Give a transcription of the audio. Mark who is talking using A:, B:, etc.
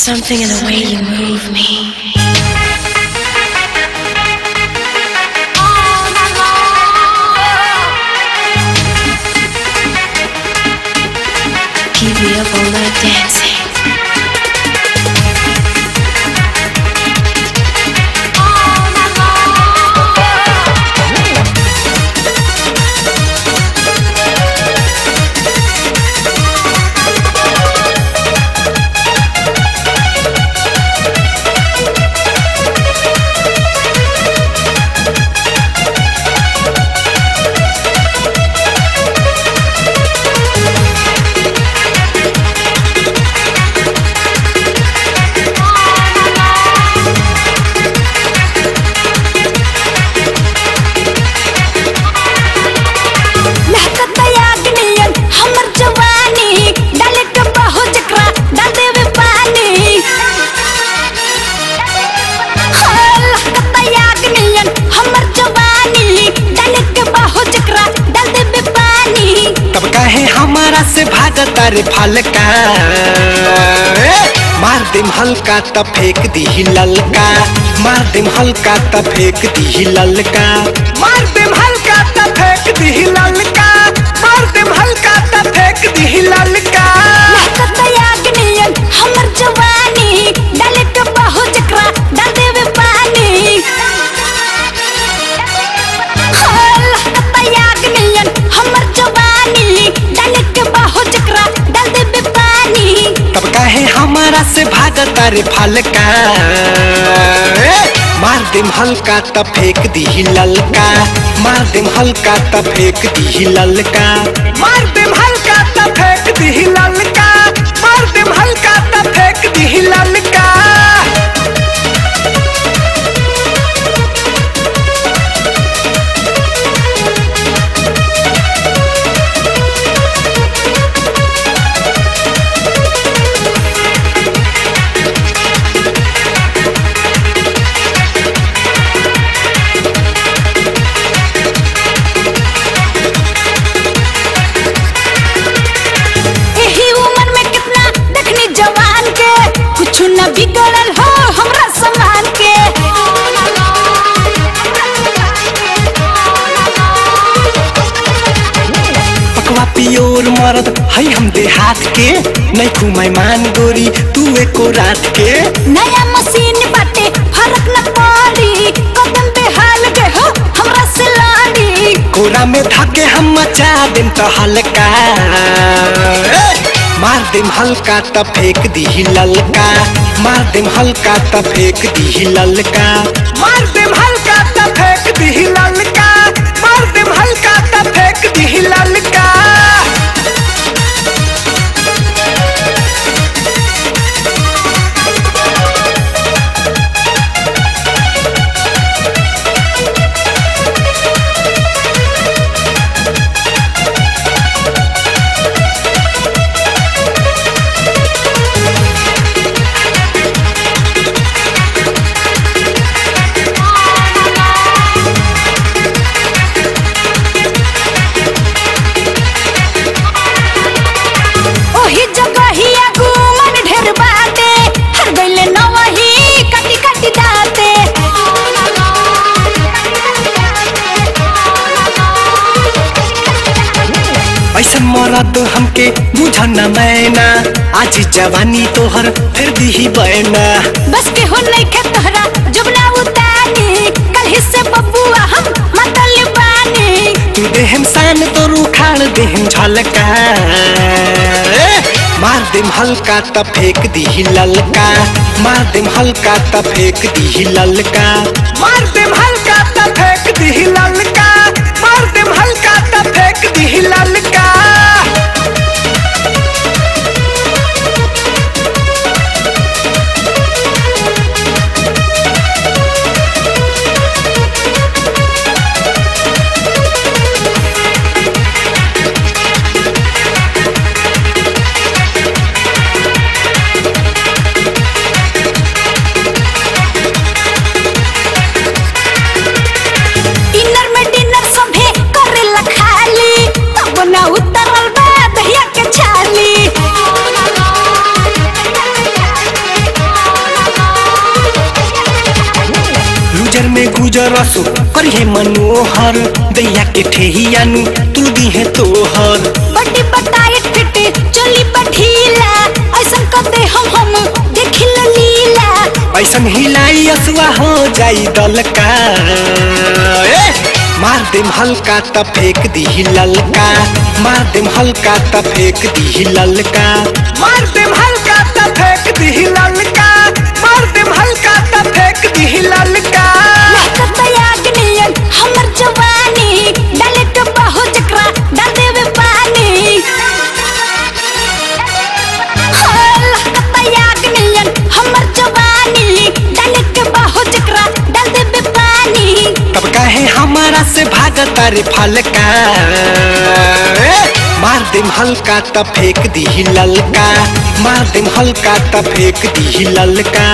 A: something in the way you move me. Keep me up all night dancing.
B: से भाग रे फलका मार दिम हल्का त फेंक दी ललका। मार दिम हल्का त फेंक दी ललका।
C: हमारा
B: से भागता रे फलका। मार दिम हल्का त फेंक दी ललका। मार दिम हल्का त फेंक दी ललका। मार
C: न हो हमरा समान के।
B: पकवा पियोर मरद है हम देहात के। नहीं घुमाई मान गोरी तू एको रात के।
C: नया मशीन बाटे फ़र्क न पड़ी। कदम पे हाल के हो हमरा से लाड़ी।
B: कोरा में धाके हम मचा देम तो हल्का! मार दिम हल्का त फेंक दी ललका। मार दिम हल्का त फेंक दी ललका। मार दिम हल्का त फेंक दी ललका। मरद हमके बुझन मैना। आज जवानी तोहर फिर दी बैना
C: बस के हो नहीं खे तोहरा जुबना उतानी कल हिस्से बबुआ हम मतल बानी।
B: तू देहम सान तो रुखाड़ देहम झलका। मार देम हल्का त फेंक दी ललका। मार देम हल्का त फेंक दी ललका। मार देम हल्का त फेंक दी ललका। मार देम हल्का त फेंक दी ललका। नज़र में गुजरसु करिए मनोहर दैया के ठेहियानु तू दिहे तोहर।
C: बड़ी बताए फिटे चली बढ़ीला ऐसन कदे हम हम देखिल लीला।
B: ऐसन हिलाई असुआ हो जाई दल का ए! मार देम हल्का त फेंक दी ललका। मार देम हल्का त फेंक दी ललका। मार देम हल्का त फेंक दी ललका। मार देम त फेंक दी ललका
C: हमर जवानी डाले के बाहो जकरा डाल देवे पानी हमर जवानी डाले के बाहो जकरा डाल देवे पानी
B: तब काहे, हमारा से भागता रे फलका! मार दिम हल्का त फेंक दी ललका मार दिम हल्का त फेंक दी ललका